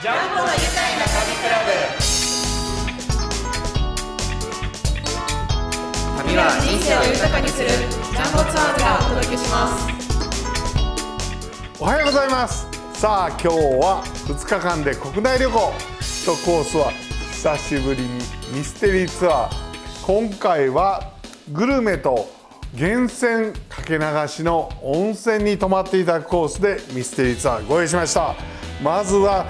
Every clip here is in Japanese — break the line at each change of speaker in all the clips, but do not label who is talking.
ジャンボの愉快な旅クラブ旅は人生を豊かにす。るジャンボツアーズがお届けします。
おはようございます。さあ今日は2日間で国内旅行1コースは久しぶりにミステリーツアー今回はグルメと源泉かけ流しの温泉に泊まっていただくコースでミステリーツアーご用意しましたまずは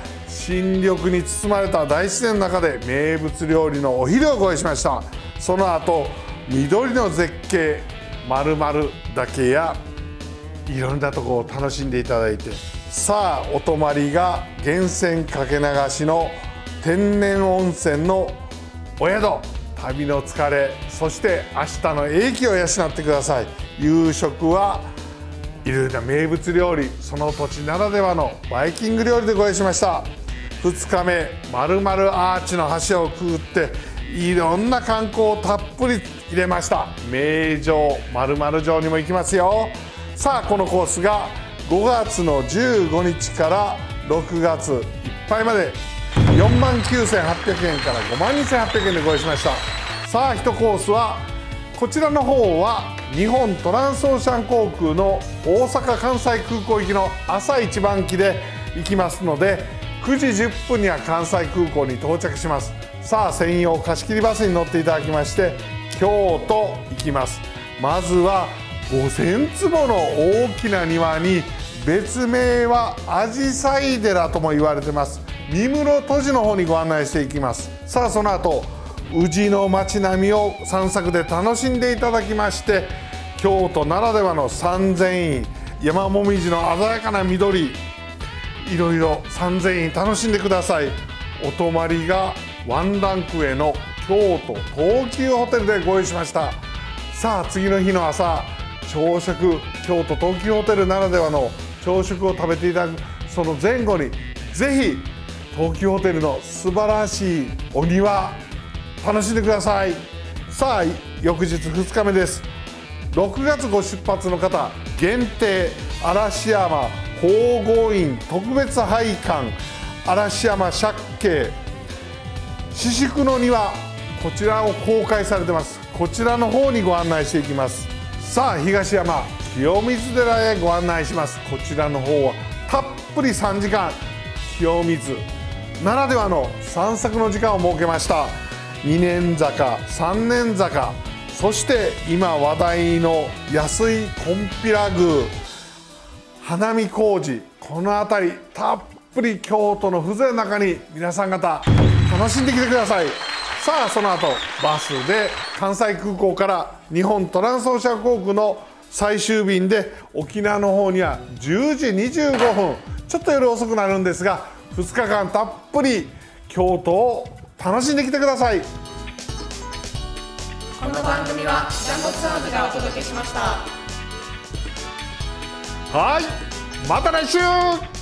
新緑に包まれた大自然の中で名物料理のお昼をご用意しました。その後緑の絶景まる岳やいろんなとこを楽しんでいただいて。さあお泊まりが源泉かけ流しの天然温泉のお宿。旅の疲れそして明日の英気を養ってください。夕食はいろいろな名物料理その土地ならではのバイキング料理でご用意しました。2日目まるまるアーチの橋をくぐっていろんな観光をたっぷり入れました。名城まるまる城にも行きますよ。さあこのコースが5月の15日から6月いっぱいまで。4万9800円から5万2800円でご用意しました。さあ1コースはこちらの方は日本トランスオーシャン航空の大阪関西空港行きの朝一番機で行きますので9時10分には関西空港に到着します。さあ専用貸切バスに乗っていただきまして京都行きます。まずは5000坪の大きな庭に別名は紫陽花寺とも言われてます。三室戸寺の方にご案内していきます。さあその後宇治の街並みを散策で楽しんでいただきまして京都ならではの三千院山もみじの鮮やかな緑いろいろ三千院楽しんでください。お泊まりがワンランクへの京都東急ホテルでご用意しました。さあ次の日の朝朝食京都東急ホテルならではの朝食を食べていただくその前後にぜひ東急ホテルの素晴らしいお庭楽しんでください。さあ翌日2日目です。6月ご出発の方限定嵐山宝豪院特別拝観嵐山借景。四宿の庭こちらを公開されてます。こちらの方にご案内していきます。さあ東山清水寺へご案内します。こちらの方はたっぷり3時間清水ならではの散策の時間を設けました。2年坂3年坂そして今話題の安いこんぴら宮。花見工事この辺りたっぷり京都の風情の中に皆さん方楽しんできてください。さあその後バスで関西空港から日本トランスオーシャン航空の最終便で沖縄の方には10時25分。ちょっと夜遅くなるんですが2日間たっぷり京都を楽しんできてください。
この番組はジャンボツアーズがお届けしました。
はい。また来週。